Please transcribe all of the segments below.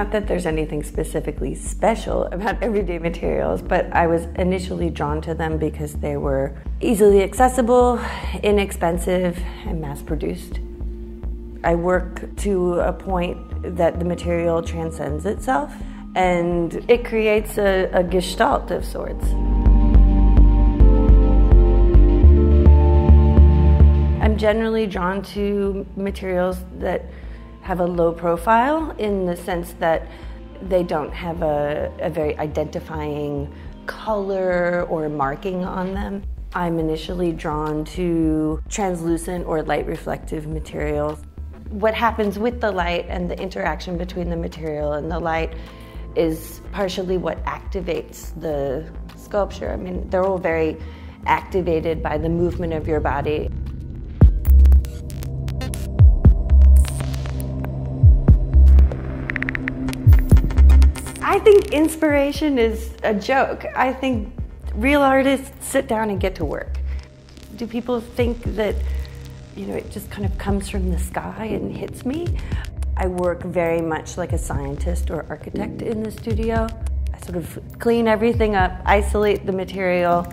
not that there's anything specifically special about everyday materials, but I was initially drawn to them because they were easily accessible, inexpensive, and mass produced. I work to a point that the material transcends itself and it creates a, a gestalt of sorts. I'm generally drawn to materials that have a low profile in the sense that they don't have a, a very identifying color or marking on them. I'm initially drawn to translucent or light reflective materials. What happens with the light and the interaction between the material and the light is partially what activates the sculpture. I mean, they're all very activated by the movement of your body. I think inspiration is a joke. I think real artists sit down and get to work. Do people think that, you know, it just kind of comes from the sky and hits me? I work very much like a scientist or architect in the studio. I sort of clean everything up, isolate the material,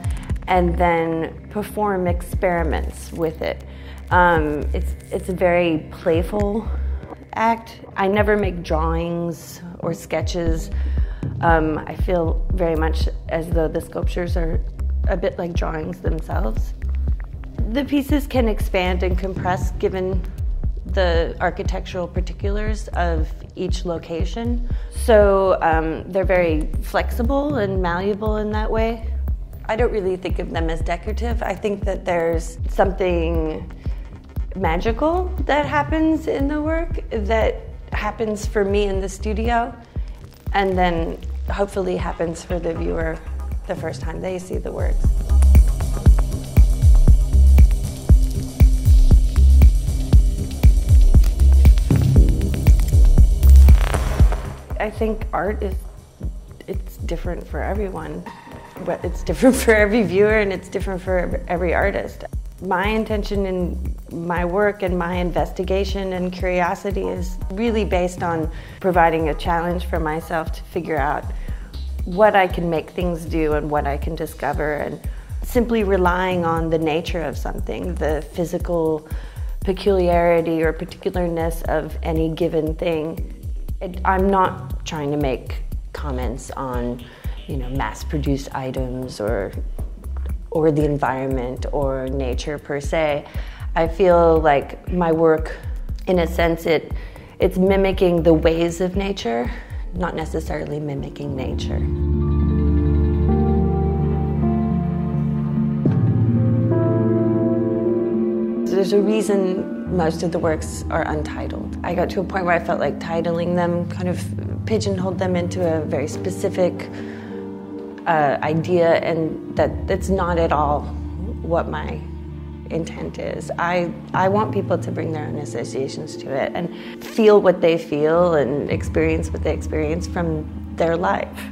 and then perform experiments with it. Um, it's, it's a very playful act. I never make drawings or sketches. Um, I feel very much as though the sculptures are a bit like drawings themselves. The pieces can expand and compress given the architectural particulars of each location. So um, they're very flexible and malleable in that way. I don't really think of them as decorative. I think that there's something magical that happens in the work that happens for me in the studio and then hopefully happens for the viewer the first time they see the works. I think art is it's different for everyone. But it's different for every viewer and it's different for every artist. My intention in my work and my investigation and curiosity is really based on providing a challenge for myself to figure out what I can make things do and what I can discover and simply relying on the nature of something, the physical peculiarity or particularness of any given thing it, I'm not trying to make comments on, you know, mass-produced items or or the environment or nature per se. I feel like my work, in a sense, it it's mimicking the ways of nature, not necessarily mimicking nature. There's a reason most of the works are untitled. I got to a point where I felt like titling them kind of pigeonholed them into a very specific uh, idea, and that that's not at all what my intent is. I, I want people to bring their own associations to it and feel what they feel and experience what they experience from their life.